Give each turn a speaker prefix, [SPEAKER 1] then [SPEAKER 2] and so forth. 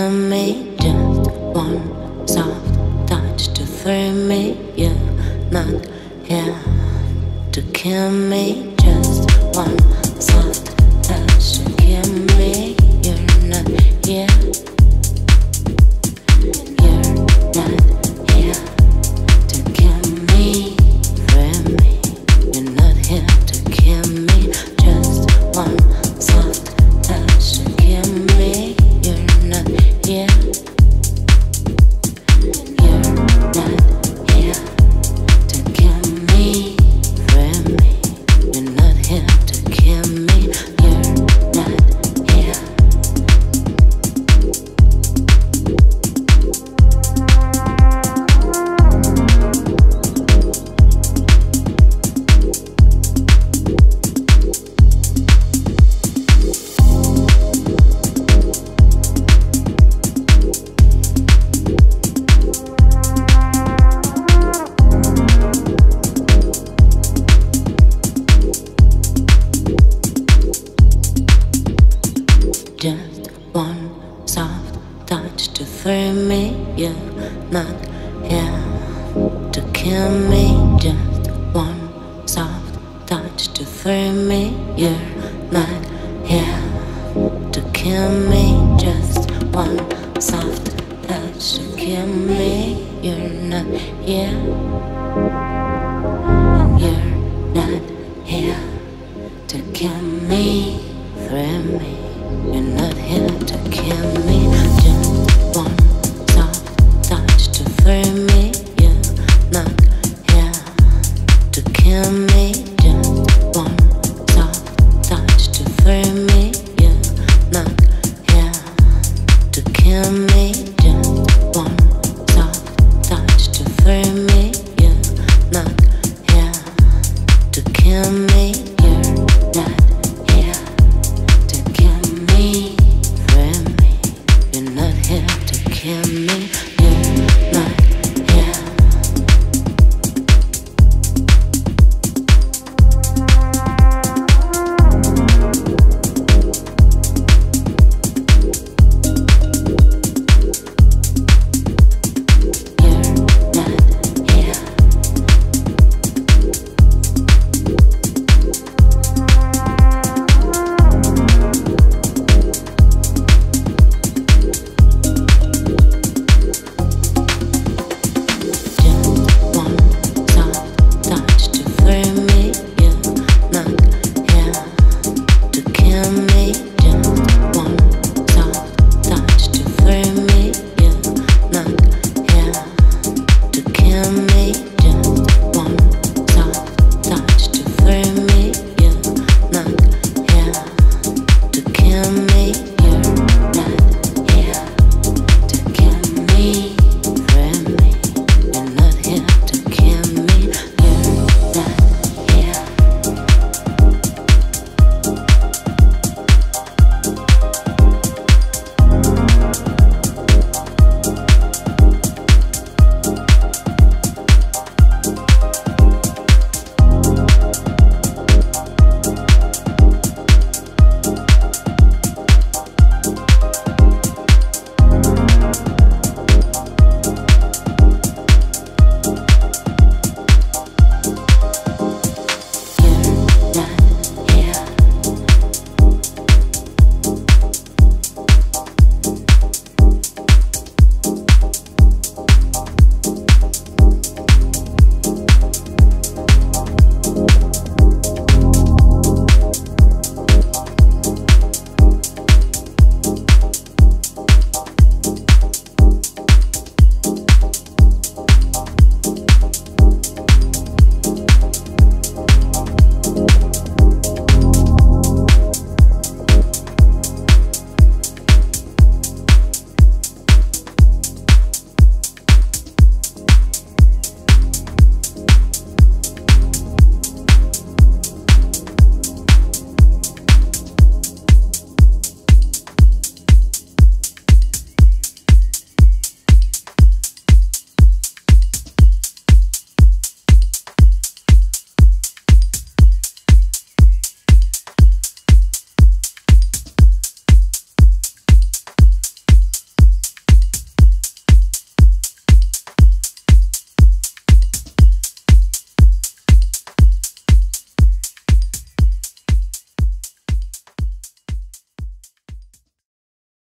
[SPEAKER 1] kill me. Just one soft touch to free me. You're not here to kill me. Just one soft touch to kill me. To free me. You're not here to kill me. Just one soft touch to free me. You're not here to kill me. Just one soft touch to kill me. You're not here. You're not here to kill me. Free me. You're not Déjame